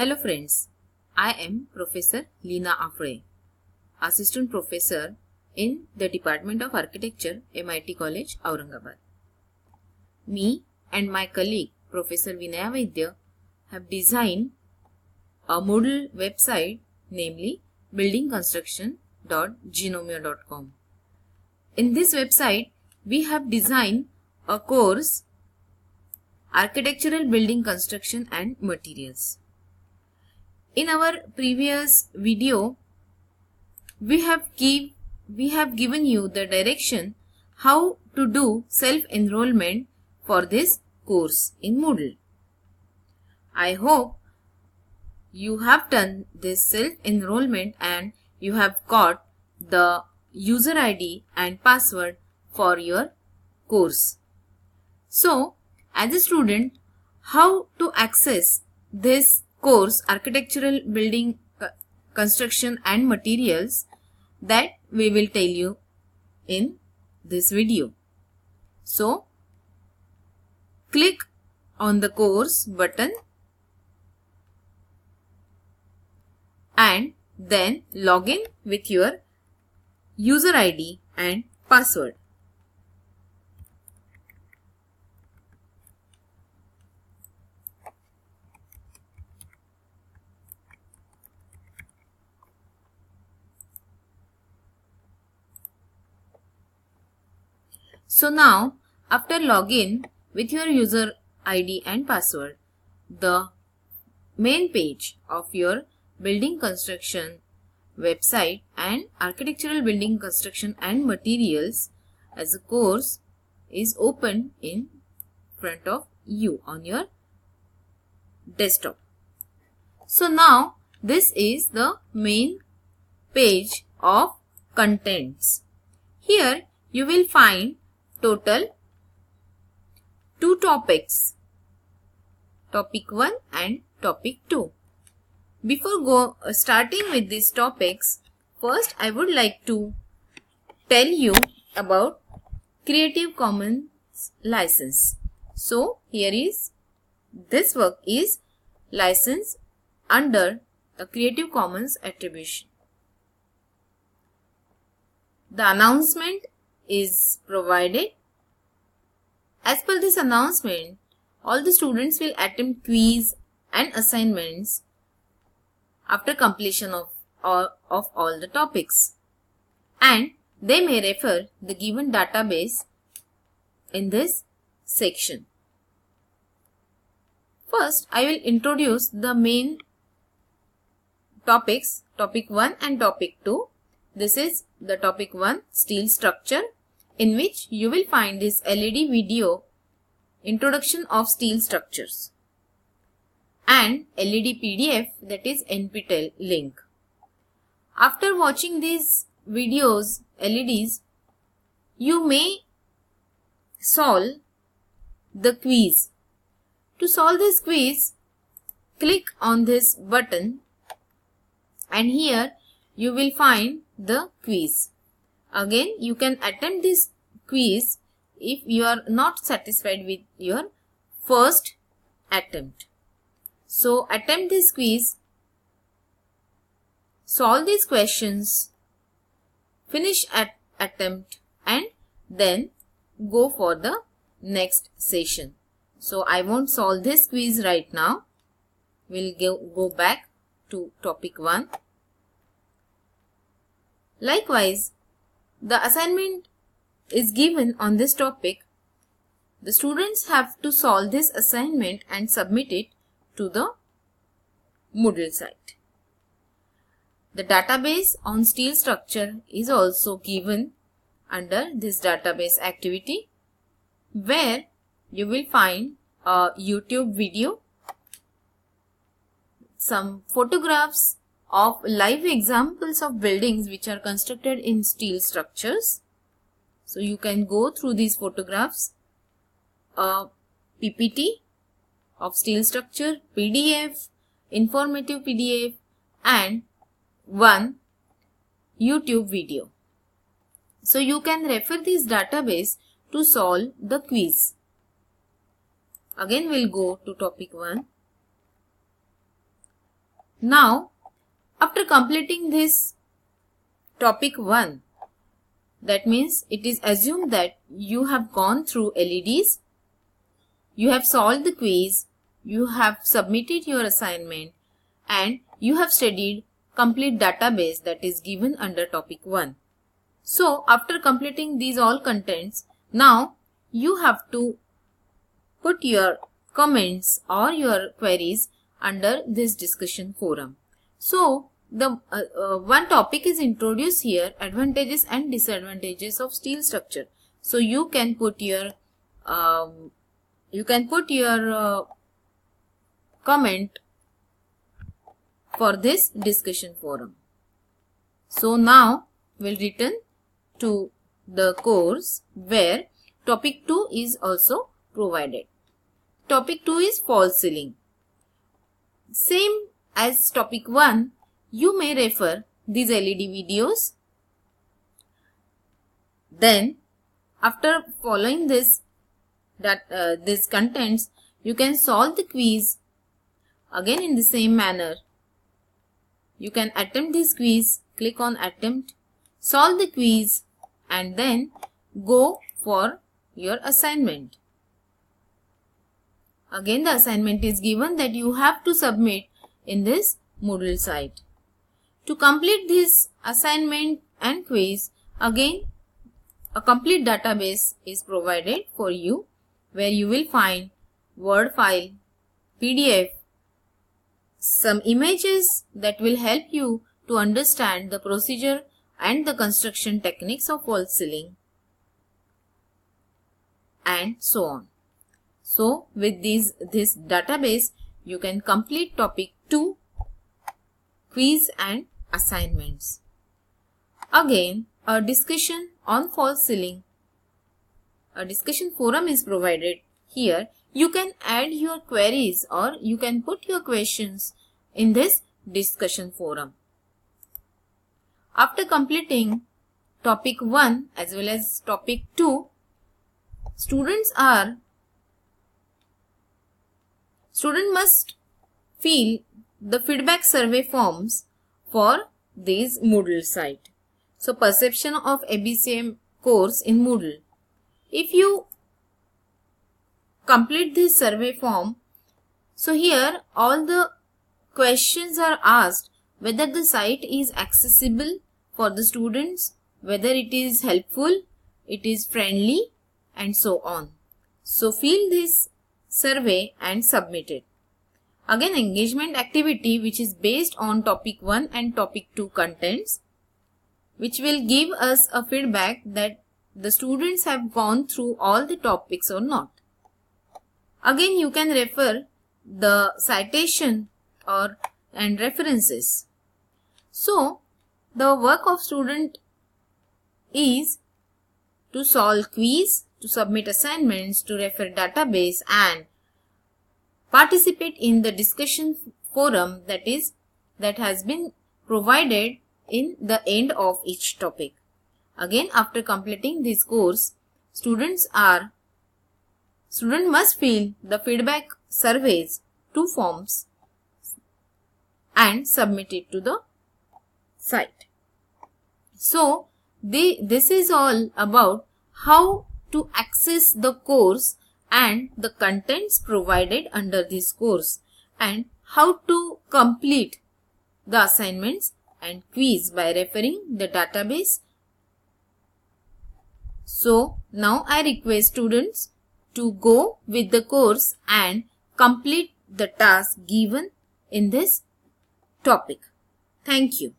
Hello friends, I am Professor Leena Aphale, Assistant Professor in the Department of Architecture, MIT College, Aurangabad. Me and my colleague Professor Vinaya Vaidya have designed a Moodle website namely buildingconstruction.gnomio.com. In this website, we have designed a course Architectural Building Construction and Materials. In our previous video, we have give, we have given you the direction how to do self-enrollment for this course in Moodle. I hope you have done this self-enrollment and you have got the user ID and password for your course. So, as a student, how to access this course architectural building uh, construction and materials that we will tell you in this video. So, click on the course button and then log in with your user ID and password. So now after login with your user ID and password, the main page of your building construction website and architectural building construction and materials as a course is open in front of you on your desktop. So now this is the main page of contents. Here you will find total two topics. Topic 1 and topic 2 before go uh, starting with these topics first i would like to tell you about creative commons license. So here is this work is licensed under a creative commons attribution. The announcement is provided. As per this announcement, all the students will attempt quiz and assignments after completion of all, of all the topics. And they may refer the given database in this section. First, I will introduce the main topics, topic 1 and topic 2. This is the topic 1, steel structure in which you will find this LED video introduction of steel structures and LED PDF that is NPTEL link. After watching these videos, LEDs, you may solve the quiz. To solve this quiz, click on this button and here you will find the quiz. Again, you can attempt this quiz if you are not satisfied with your first attempt. So, attempt this quiz, solve these questions, finish at attempt and then go for the next session. So, I won't solve this quiz right now. We'll go, go back to topic 1. Likewise, the assignment is given on this topic. The students have to solve this assignment and submit it to the Moodle site. The database on steel structure is also given under this database activity where you will find a YouTube video, some photographs of live examples of buildings which are constructed in steel structures. So you can go through these photographs, uh, a PPT of steel structure, PDF, informative PDF and one YouTube video. So you can refer this database to solve the quiz. Again we'll go to topic 1. Now, after completing this topic 1, that means it is assumed that you have gone through LEDs, you have solved the quiz, you have submitted your assignment and you have studied complete database that is given under topic 1. So after completing these all contents, now you have to put your comments or your queries under this discussion forum. So the uh, uh, one topic is introduced here advantages and disadvantages of steel structure. So you can put your um, you can put your uh, comment for this discussion forum. So now we'll return to the course where topic 2 is also provided. Topic 2 is false ceiling. Same as topic 1 you may refer these LED videos. Then after following this that uh, this contents you can solve the quiz again in the same manner. You can attempt this quiz, click on attempt, solve the quiz and then go for your assignment. Again the assignment is given that you have to submit in this Moodle site. To complete this assignment and quiz, again a complete database is provided for you where you will find Word file, PDF, some images that will help you to understand the procedure and the construction techniques of false ceiling and so on. So with these, this database, you can complete topic 2, quiz and assignments. Again, a discussion on false ceiling. A discussion forum is provided. Here, you can add your queries or you can put your questions in this discussion forum. After completing topic 1 as well as topic 2, students are student must fill the feedback survey forms for this Moodle site. So perception of ABCM course in Moodle. If you complete this survey form, so here all the questions are asked whether the site is accessible for the students, whether it is helpful, it is friendly and so on. So fill this survey and submit it. Again engagement activity which is based on topic 1 and topic 2 contents which will give us a feedback that the students have gone through all the topics or not. Again you can refer the citation or and references. So the work of student is to solve quiz, to submit assignments, to refer database and participate in the discussion forum that is that has been provided in the end of each topic. Again after completing this course, students are student must fill the feedback surveys two forms and submit it to the site. So, the, this is all about how to access the course and the contents provided under this course and how to complete the assignments and quiz by referring the database. So now I request students to go with the course and complete the task given in this topic. Thank you.